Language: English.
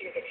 Jesus